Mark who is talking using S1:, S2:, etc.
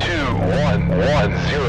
S1: two, one, one, zero.